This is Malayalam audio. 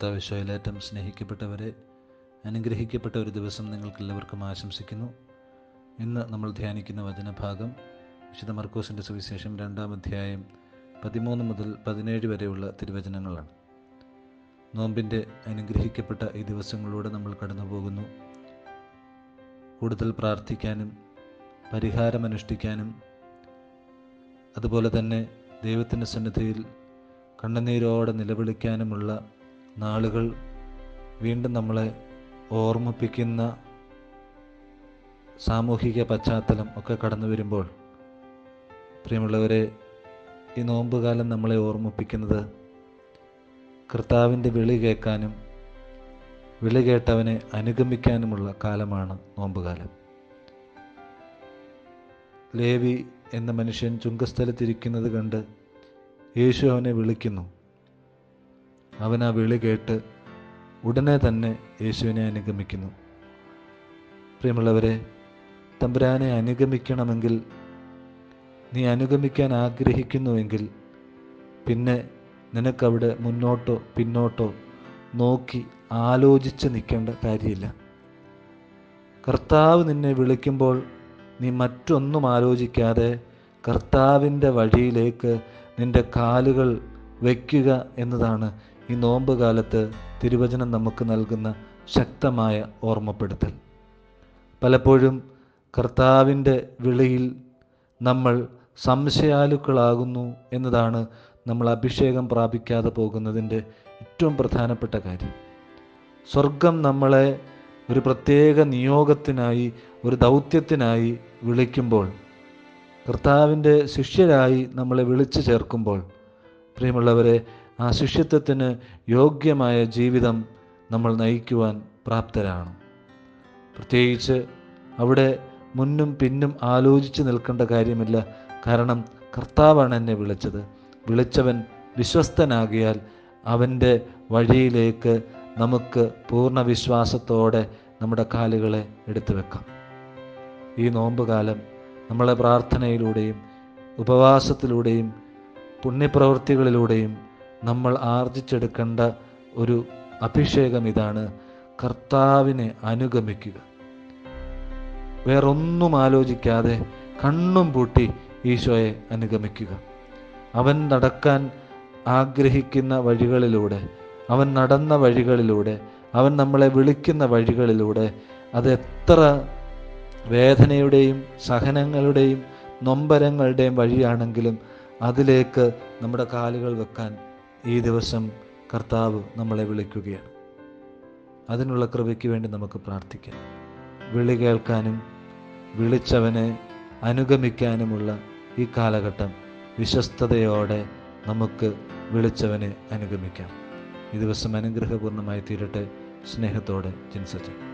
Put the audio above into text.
കർത്താവ് വിശ്വയിലേറ്റം സ്നേഹിക്കപ്പെട്ടവരെ അനുഗ്രഹിക്കപ്പെട്ട ഒരു ദിവസം നിങ്ങൾക്കെല്ലാവർക്കും ആശംസിക്കുന്നു. ഇന്ന് നമ്മൾ ധ്യാനിക്കുന്ന വചനഭാഗം വിശുദ്ധ മർക്കോസിന്റെ സുവിശേഷം രണ്ടാം അധ്യായം പതിമൂന്ന് മുതൽ പതിനേഴ് വരെയുള്ള തിരുവചനങ്ങളാണ്. നോമ്പിന്റെ അനുഗ്രഹിക്കപ്പെട്ട ഈ ദിവസങ്ങളിലൂടെ നമ്മൾ കടന്നു പോകുന്നു കൂടുതൽ പ്രാർത്ഥിക്കാനും പരിഹാരമനുഷ്ഠിക്കാനും അതുപോലെ തന്നെ ദൈവത്തിന്റെ സന്നിധിയിൽ കണ്ണുനീരോടെ നിലവിളിക്കാനുമുള്ള നാളുകൾ വീണ്ടും നമ്മളെ ഓർമ്മിപ്പിക്കുന്ന സാമൂഹിക പശ്ചാത്തലം ഒക്കെ കടന്നു വരുമ്പോൾ പ്രിയമുള്ളവരെ ഈ നോമ്പുകാലം നമ്മളെ ഓർമ്മിപ്പിക്കുന്നത് കർത്താവിന്റെ വിളി കേൾക്കാനും വിളി കേട്ടവനെ അനുഗമിക്കാനുമുള്ള കാലമാണ് നോമ്പുകാലം. ലേവി എന്ന മനുഷ്യൻ ചുങ്കസ്ഥലത്തിരിക്കുന്നത് കണ്ട് യേശു അവനെ വിളിക്കുന്നു. അവൻ ആ വിളി കേട്ട് ഉടനെ തന്നെ യേശുവിനെ അനുഗമിക്കുന്നു. പ്രിയമുള്ളവരെ തമ്പുരാനെ അനുഗമിക്കണമെങ്കിൽ നീ അനുഗമിക്കാൻ ആഗ്രഹിക്കുന്നുവെങ്കിൽ പിന്നെ നിനക്കവിടെ മുന്നോട്ടോ പിന്നോട്ടോ നോക്കി ആലോചിച്ച് നിൽക്കേണ്ട കാര്യമില്ല. കർത്താവ് നിന്നെ വിളിക്കുമ്പോൾ നീ മറ്റൊന്നും ആലോചിക്കാതെ കർത്താവിന്റെ വഴിയിലേക്ക് നിന്റെ കാലുകൾ വയ്ക്കുക എന്നതാണ് ഈ നോമ്പ് കാലത്ത് തിരുവചനം നമുക്ക് നൽകുന്ന ശക്തമായ ഓർമ്മപ്പെടുത്തൽ. പലപ്പോഴും കർത്താവിന്റെ വിളിയിൽ നമ്മൾ സംശയാലുക്കളാകുന്നു എന്നതാണ് നമ്മൾ അഭിഷേകം പ്രാപിക്കാതെ പോകുന്നതിന്റെ ഏറ്റവും പ്രധാനപ്പെട്ട കാര്യം. സ്വർഗം നമ്മളെ ഒരു പ്രത്യേക നിയോഗത്തിനായി ഒരു ദൗത്യത്തിനായി വിളിക്കുമ്പോൾ കർത്താവിന്റെ ശിഷ്യരായി നമ്മളെ വിളിച്ചു ചേർക്കുമ്പോൾ പ്രിയമുള്ളവരെ ആ ശിഷ്യത്വത്തിന് യോഗ്യമായ ജീവിതം നമ്മൾ നയിക്കുവാൻ പ്രാപ്തരാണ്. പ്രത്യേകിച്ച് അവിടെ മുന്നും പിന്നും ആലോചിച്ച് നിൽക്കേണ്ട കാര്യമില്ല. കാരണം കർത്താവാണ് എന്നെ വിളിച്ചത്. വിളിച്ചവൻ വിശ്വസ്തനാകിയാൽ അവന്റെ വഴിയിലേക്ക് നമുക്ക് പൂർണ വിശ്വാസത്തോടെ നമ്മുടെ കാലുകളെ എടുത്തു വെക്കാം. ഈ നോമ്പുകാലം നമ്മളെ പ്രാർത്ഥനയിലൂടെയും ഉപവാസത്തിലൂടെയും പുണ്യപ്രവൃത്തികളിലൂടെയും നമ്മൾ ആർജിച്ചെടുക്കേണ്ട ഒരു അഭിഷേകം ഇതാണ് കർത്താവിനെ അനുഗമിക്കുക. വേറൊന്നും ആലോചിക്കാതെ കണ്ണും പൂട്ടി ഈശോയെ അനുഗമിക്കുക. അവൻ നടക്കാൻ ആഗ്രഹിക്കുന്ന വഴികളിലൂടെ അവൻ നടന്ന വഴികളിലൂടെ അവൻ നമ്മളെ വിളിക്കുന്ന വഴികളിലൂടെ അത് എത്ര വേദനയുടെയും സഹനങ്ങളുടെയും നൊമ്പരങ്ങളുടെയും വഴിയാണെങ്കിലും അതിലേക്ക് നമ്മുടെ കാലുകൾ വെക്കാൻ ഈ ദിവസം കർത്താവ് നമ്മളെ വിളിക്കുകയാണ്. അതിനുള്ള കൃപയ്ക്ക് വേണ്ടി നമുക്ക് പ്രാർത്ഥിക്കാം. വിളി കേൾക്കാനും വിളിച്ചവനെ അനുഗമിക്കാനുമുള്ള ഈ കാലഘട്ടം വിശ്വസ്തയോടെ നമുക്ക് വിളിച്ചവനെ അനുഗമിക്കാം. ഈ ദിവസം അനുഗ്രഹപൂർണമായി തീരട്ടെ. സ്നേഹത്തോടെ ജിൻസജൻ